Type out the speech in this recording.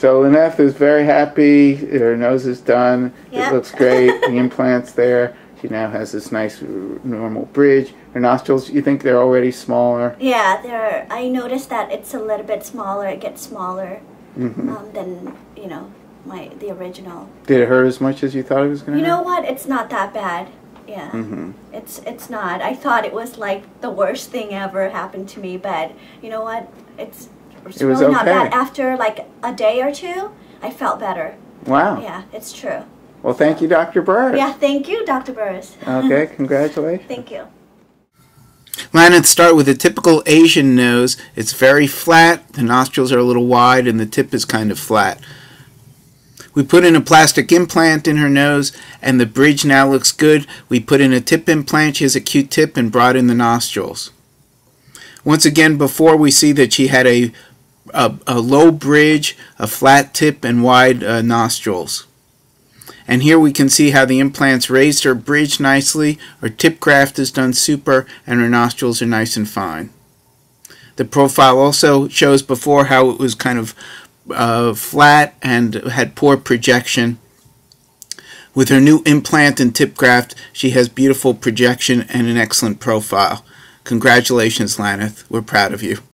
So Lynette is very happy. Her nose is done. Yeah. It looks great. the implant's there. She now has this nice normal bridge. Her nostrils, you think they're already smaller? Yeah, there. I noticed that it's a little bit smaller. It gets smaller hmm um, than you know my the original. Did it hurt as much as you thought it was going to You know hurt? what? It's not that bad. Yeah. hmm It's it's not. I thought it was like the worst thing ever happened to me, but you know what? It's, it's It was really not okay. bad. After like a day or two, I felt better. Wow. Yeah, it's true. Well, thank you, Dr. Burres. Yeah, thank you, Dr. Burres. Okay, congratulations. thank you. Laneth start with a typical Asian nose. It's very flat, the nostrils are a little wide, and the tip is kind of flat. We put in a plastic implant in her nose, and the bridge now looks good. We put in a tip implant. She has a cute tip and brought in the nostrils. Once again, before we see that she had a, a, a low bridge, a flat tip, and wide uh, nostrils. And here we can see how the implants raised her bridge nicely, her tip graft is done super, and her nostrils are nice and fine. The profile also shows before how it was kind of uh, flat and had poor projection. With her new implant and tip graft, she has beautiful projection and an excellent profile. Congratulations, Laneth. We're proud of you.